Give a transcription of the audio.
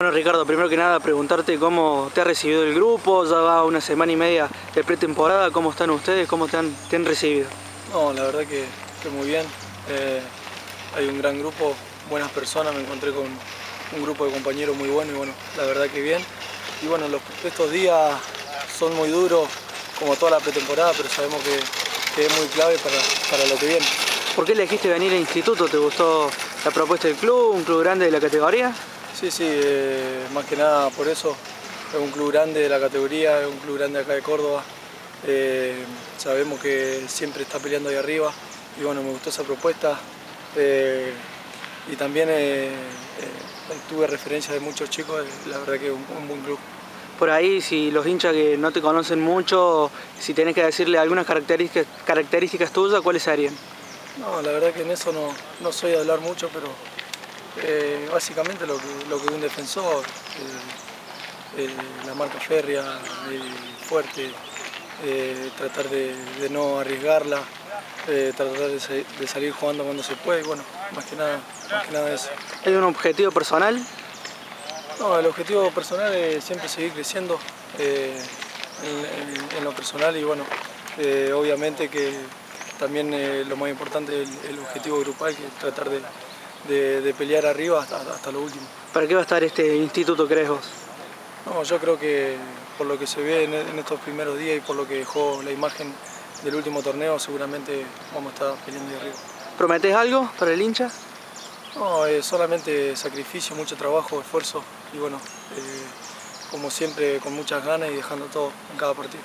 Bueno Ricardo, primero que nada preguntarte cómo te ha recibido el grupo, ya va una semana y media de pretemporada, ¿cómo están ustedes? ¿Cómo te han, te han recibido? No, la verdad que, que muy bien, eh, hay un gran grupo, buenas personas, me encontré con un grupo de compañeros muy bueno y bueno, la verdad que bien. Y bueno, los, estos días son muy duros, como toda la pretemporada, pero sabemos que, que es muy clave para, para lo que viene. ¿Por qué elegiste venir al instituto? ¿Te gustó la propuesta del club, un club grande de la categoría? Sí, sí, eh, más que nada por eso. Es un club grande de la categoría, es un club grande acá de Córdoba. Eh, sabemos que siempre está peleando ahí arriba y bueno, me gustó esa propuesta. Eh, y también tuve referencia de muchos chicos, la verdad que es un, un buen club. Por ahí, si los hinchas que no te conocen mucho, si tenés que decirle algunas características, características tuyas, ¿cuáles serían? No, la verdad que en eso no, no soy de hablar mucho, pero eh, básicamente lo que, lo que un defensor, eh, eh, la marca férrea, fuerte, tratar de, de, no arriesgarla, tratar de, de, salir jugando cuando se puede, y bueno, más que nada, más que nada eso. ¿Hay un objetivo personal? No, el objetivo personal es siempre seguir creciendo en, en, en, lo personal y bueno, obviamente que también lo más importante es el, el objetivo grupal, que es tratar de de, de pelear arriba hasta, hasta, lo último. ¿Para qué va a estar este instituto, crees vos? No, yo creo que por lo que se ve en, en, estos primeros días y por lo que dejó la imagen del último torneo, seguramente vamos a estar peleando ahí arriba. ¿Prometes algo para el hincha? No, eh, solamente sacrificio, mucho trabajo, esfuerzo y bueno, eh, como siempre con muchas ganas y dejando todo en cada partido.